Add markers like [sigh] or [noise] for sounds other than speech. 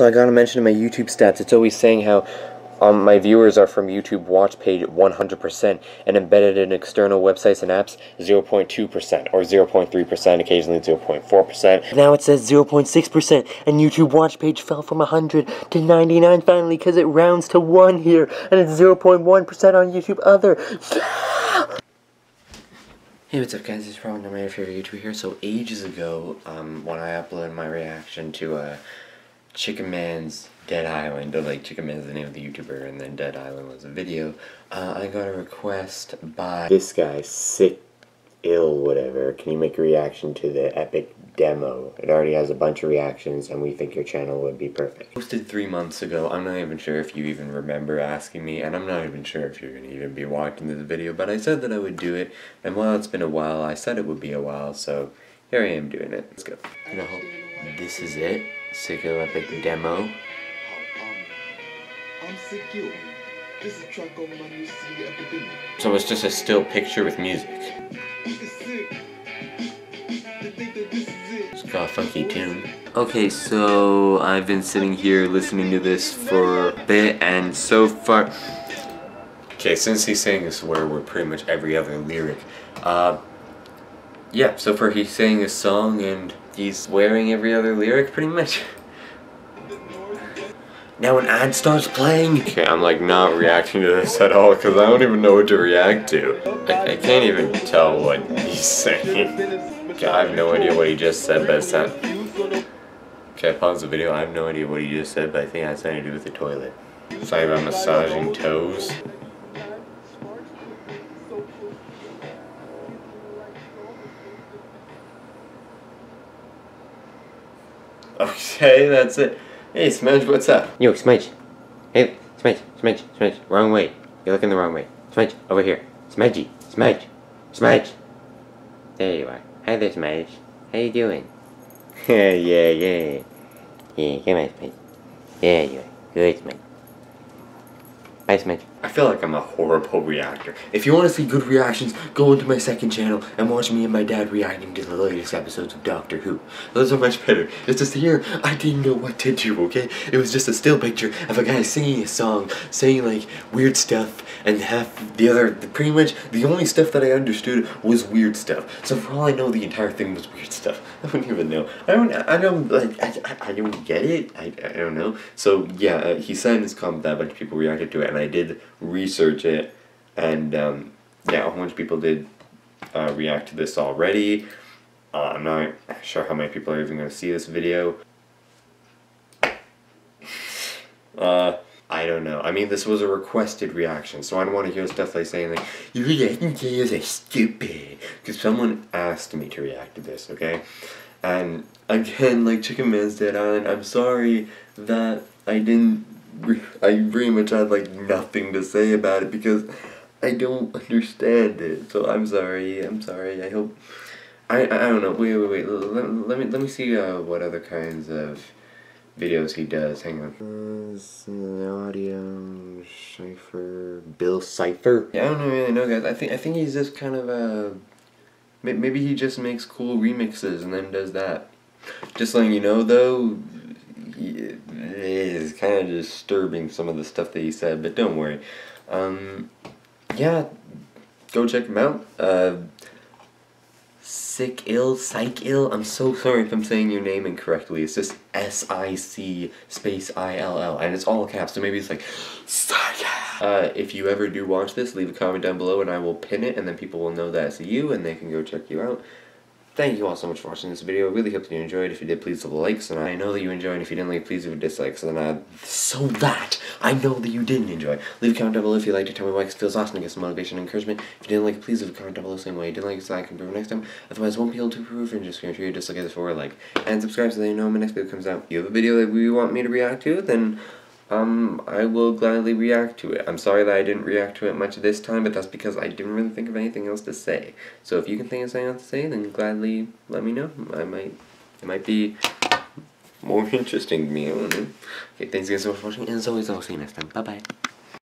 Also, I gotta mention in my YouTube stats, it's always saying how um, my viewers are from YouTube watch page 100% and embedded in external websites and apps 0.2% or 0.3%, occasionally 0.4%. Now it says 0.6% and YouTube watch page fell from 100 to 99 finally because it rounds to 1 here and it's 0.1% on YouTube other. Hey, what's up guys, it's probably not my favorite YouTuber here. So ages ago, um, when I uploaded my reaction to uh, Chicken Man's Dead Island, or like Chicken Man's the name of the YouTuber, and then Dead Island was a video, uh, I got a request by this guy, SIC ILL whatever. Can you make a reaction to the Epidemic demo? It already has a bunch of reactions, and we think your channel would be perfect. Posted three months ago. I'm not even sure if you even remember asking me, and I'm not even sure if you're gonna even be watching this video, but I said that I would do it, and while it's been a while, I said it would be a while, so here I am doing it. Let's go. And I this is it. Sicko Epidemic Demo. So it's just a still picture with music. It's got a funky tune. Okay, so I've been sitting here listening to this for a bit, and so far... Okay, since he's saying a swear word pretty much every other lyric, uh, yeah, so far he's saying a song and he's wearing every other lyric pretty much. Now an ad starts playing. Okay, I'm like not reacting to this at all because I don't even know what to react to. I, I, can't even tell what he's saying. Okay, I have no idea what he just said, but it's not. Okay, I pause the video. I have no idea what he just said, but I think it has something to do with the toilet. Sorry about massaging toes. Okay, that's it. Hey, Smudge, what's up? Yo, Smudge. Hey, Smudge, Smudge, Smudge. Wrong way. You're looking the wrong way. Smudge, over here. Smudgy, Smudge, Smudge. There you are. Hi there, Smudge. How you doing? [laughs] yeah, yeah. Yeah, come on, Smudge. Yeah, you are. Good, Smudge. Bye, Smudge. I feel like I'm a horrible reactor. If you want to see good reactions, go into my second channel and watch me and my dad reacting to the latest episodes of Doctor Who. Those are much better. It's just here, I didn't know what to do, okay? It was just a still picture of a guy singing a song, saying like weird stuff, and half the other, pretty much the only stuff that I understood was weird stuff. So for all I know, the entire thing was weird stuff. [laughs] I wouldn't even know. I don't, I don't, like, I, I, I don't get it. I, I don't know. So yeah, uh, he said in his comment that a bunch of people reacted to it, and I did research it, and um, yeah, a whole bunch of people did uh, react to this already. Uh, I'm not sure how many people are even going to see this video. [laughs] Uh, I don't know. I mean, this was a requested reaction, so I don't want to hear stuff like saying like, "You reacting to this is stupid," because someone asked me to react to this, okay? And again, like Chicken Man's Dead Island, I'm sorry that I didn't I pretty much had like nothing to say about it because I don't understand it. So I'm sorry. I'm sorry. I hope. I I don't know. Wait wait wait. Let, let me let me see uh, what other kinds of videos he does. Hang on. Uh, audio Cipher Bill Cipher. Yeah, I don't really know, guys. I think I think he's just kind of a. Uh, maybe he just makes cool remixes and then does that. Just letting you know, though, it is kind of disturbing some of the stuff that he said, but don't worry. Um, yeah, go check him out. Uh, Sick ill, psych ill. I'm so sorry if I'm saying your name incorrectly. It's just S I C space I L L, and it's all caps. So maybe it's like psych. Uh, if you ever do watch this, leave a comment down below, and I will pin it, and then people will know that it's you, and they can go check you out. Thank you all so much for watching this video. I really hope that you enjoyed. If you did, please leave a like, So I know that you enjoyed. If you didn't like, please leave a dislike, so then I, so that I know that you didn't enjoy. Leave a comment down below if you liked it. Tell me why it feels awesome to get some motivation and encouragement. If you didn't like please leave a comment down below saying why you didn't like it, so I can improve next time. Otherwise, won't be able to improve, and just make sure you just look at this for like and subscribe so that you know when my next video comes out. If you have a video that you want me to react to, then um, I will gladly react to it. I'm sorry that I didn't react to it much this time, but that's because I didn't really think of anything else to say. So if you can think of something else to say, then gladly let me know. I might, it might be more [laughs] interesting to me. Okay, thanks again so much for watching, and as always, I'll see you next time. Bye-bye.